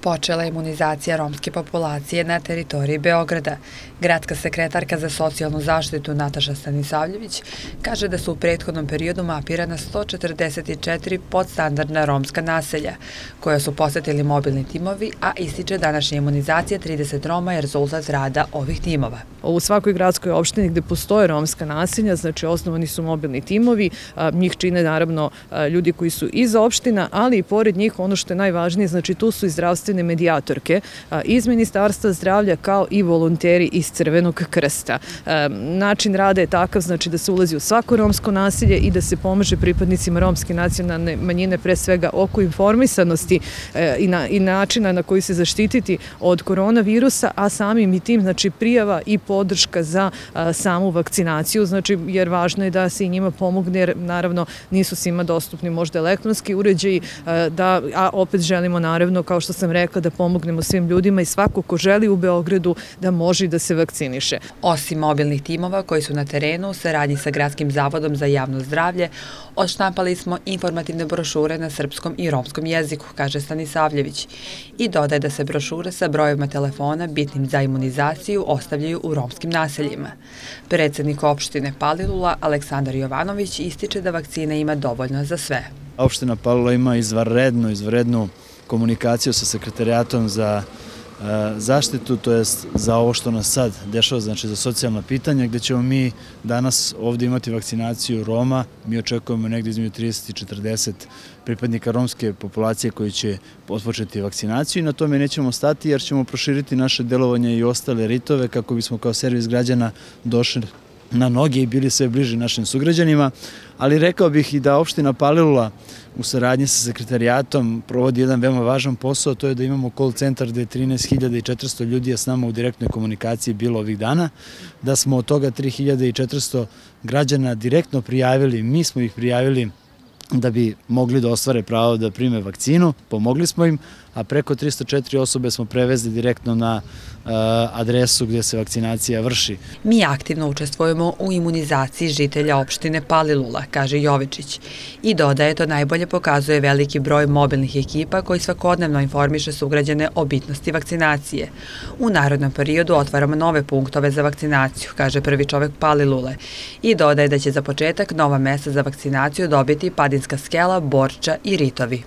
Počela je imunizacija romske populacije na teritoriji Beograda. Gradska sekretarka za socijalnu zaštitu Nataša Stanisavljević kaže da su u prethodnom periodu mapirana 144 podstandardna romska naselja, koja su posetili mobilni timovi, a ističe današnja imunizacija 30 Roma je rezultat rada ovih timova. U svakoj gradskoj opštini gde postoje romska naselja, znači osnovani su mobilni timovi, njih čine naravno ljudi koji su iz opština, ali i pored njih ono što je najvažnije, znači tu su i zdravstvene medijatorke iz Ministarstva zdravlja kao i volonteri iz Crvenog krsta. Način rada je takav, znači da se ulazi u svako romsko nasilje i da se pomaže pripadnicima romske nacionalne manjine pre svega oko informisanosti e, i načina na koji se zaštititi od koronavirusa, a samim i tim znači prijava i podrška za samu vakcinaciju, znači jer važno je da se i njima pomogne, jer naravno nisu svima dostupni možda elektronski uređaji, da, a opet želimo naravno, kao što sam rekla, da pomognemo svim ljudima i svako ko želi u Beogradu da može da se vakciniše. Osim mobilnih timova koji su na terenu u saradnji sa Gradskim zavodom za javno zdravlje, odštampali smo informativne brošure na srpskom i romskom jeziku, kaže Stanisavljević, i dodaje da se brošure sa brojevima telefona bitnim za imunizaciju ostavljaju u romskim naseljima. Predsednik opštine Palilula Aleksandar Jovanović ističe da vakcina ima dovoljno za sve. Opština Palilula ima izvarednu, izvarednu komunikaciju sa sekretarijatom za e, zaštitu, to je za ovo što nas sad dešava, znači za socijalna pitanja, gde ćemo mi danas ovde imati vakcinaciju Roma. Mi očekujemo negde između 30 i 40 pripadnika romske populacije koji će otpočeti vakcinaciju i na tome nećemo stati jer ćemo proširiti naše delovanje i ostale ritove kako bismo kao servis građana došli na noge i bili sve bliži našim sugrađanima, ali rekao bih i da opština Palilula u saradnji sa sekretarijatom provodi jedan veoma važan posao, to je da imamo call centar gde je 13.400 ljudi s nama u direktnoj komunikaciji bilo ovih dana, da smo od toga 3.400 građana direktno prijavili, mi smo ih prijavili da bi mogli da ostvare pravo da prime vakcinu, pomogli smo im, a preko 304 osobe smo prevezli direktno na uh, adresu gde se vakcinacija vrši. Mi aktivno učestvujemo u imunizaciji žitelja opštine Palilula, kaže Jovičić. I dodaje to najbolje pokazuje veliki broj mobilnih ekipa koji svakodnevno informiše sugrađane o bitnosti vakcinacije. U narodnom periodu otvaramo nove punktove za vakcinaciju, kaže prvi čovek Palilule. I dodaje da će za početak nova mesta za vakcinaciju dobiti Padinska skela, Borča i Ritovi.